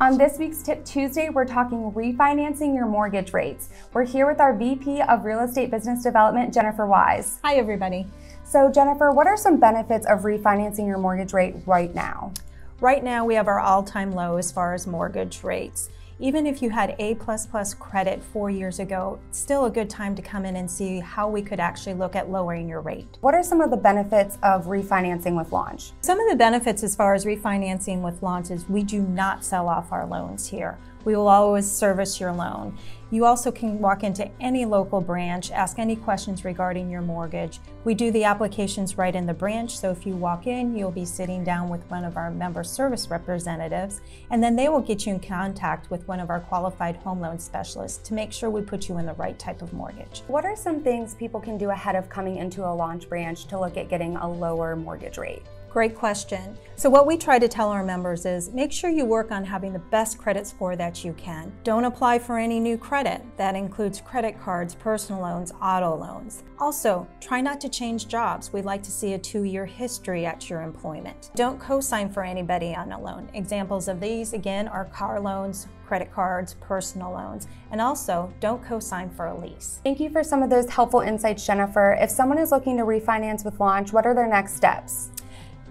On this week's Tip Tuesday, we're talking refinancing your mortgage rates. We're here with our VP of Real Estate Business Development, Jennifer Weis. Hi, everybody. So, Jennifer, what are some benefits of refinancing your mortgage rate right now? Right now, we have our all time low as far as mortgage rates. Even if you had A++ plus credit four years ago, still a good time to come in and see how we could actually look at lowering your rate. What are some of the benefits of refinancing with Launch? Some of the benefits as far as refinancing with Launch is we do not sell off our loans here. We will always service your loan. You also can walk into any local branch, ask any questions regarding your mortgage. We do the applications right in the branch, so if you walk in, you'll be sitting down with one of our member service representatives, and then they will get you in contact with one of our qualified home loan specialists to make sure we put you in the right type of mortgage. What are some things people can do ahead of coming into a launch branch to look at getting a lower mortgage rate? Great question. So what we try to tell our members is make sure you work on having the best credit score that you can. Don't apply for any new credit. That includes credit cards, personal loans, auto loans. Also, try not to change jobs. We'd like to see a two-year history at your employment. Don't co-sign for anybody on a loan. Examples of these, again, are car loans, credit cards, personal loans, and also don't co-sign for a lease. Thank you for some of those helpful insights, Jennifer. If someone is looking to refinance with Launch, what are their next steps?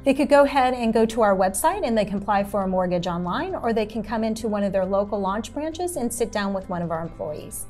They could go ahead and go to our website and they can apply for a mortgage online, or they can come into one of their local launch branches and sit down with one of our employees.